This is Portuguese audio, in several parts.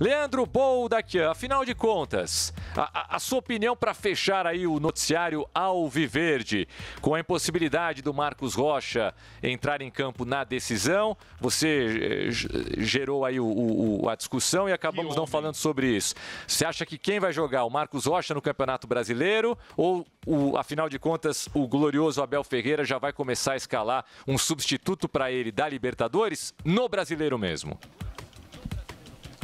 Leandro Boldaquian, afinal de contas, a, a, a sua opinião para fechar aí o noticiário Alviverde, com a impossibilidade do Marcos Rocha entrar em campo na decisão, você eh, gerou aí o, o, a discussão e acabamos não falando sobre isso. Você acha que quem vai jogar, o Marcos Rocha no Campeonato Brasileiro ou, o, afinal de contas, o glorioso Abel Ferreira já vai começar a escalar um substituto para ele da Libertadores no Brasileiro mesmo?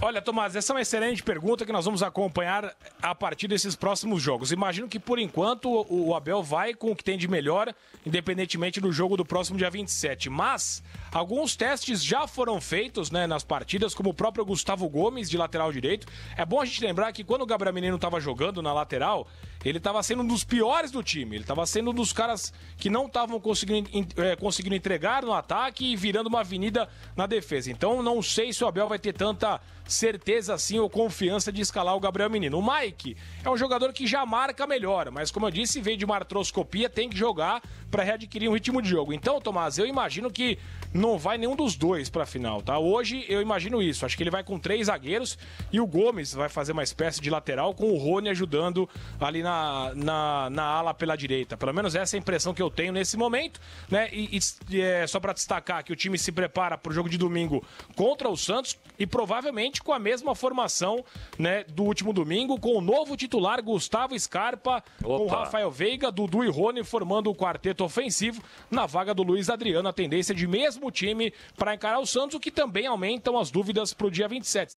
Olha, Tomás, essa é uma excelente pergunta que nós vamos acompanhar a partir desses próximos jogos. Imagino que, por enquanto, o Abel vai com o que tem de melhor, independentemente do jogo do próximo dia 27. Mas alguns testes já foram feitos né, nas partidas, como o próprio Gustavo Gomes, de lateral direito. É bom a gente lembrar que quando o Gabriel Menino estava jogando na lateral, ele estava sendo um dos piores do time. Ele estava sendo um dos caras que não estavam conseguindo, é, conseguindo entregar no ataque e virando uma avenida na defesa. Então, não sei se o Abel vai ter tanta certeza assim ou confiança de escalar o Gabriel Menino. O Mike é um jogador que já marca melhor, mas como eu disse, veio de uma artroscopia, tem que jogar para readquirir um ritmo de jogo. Então, Tomás, eu imagino que não vai nenhum dos dois para a final, tá? Hoje eu imagino isso. Acho que ele vai com três zagueiros e o Gomes vai fazer uma espécie de lateral com o Rony ajudando ali na, na, na ala pela direita. Pelo menos essa é a impressão que eu tenho nesse momento, né? E, e é, só para destacar que o time se prepara para o jogo de domingo contra o Santos e provavelmente com a mesma formação, né, do último domingo, com o novo titular Gustavo Scarpa, Opa. com Rafael Veiga, Dudu e Rony formando o quarteto ofensivo na vaga do Luiz Adriano, a tendência de mesmo time para encarar o Santos, o que também aumentam as dúvidas para o dia 27.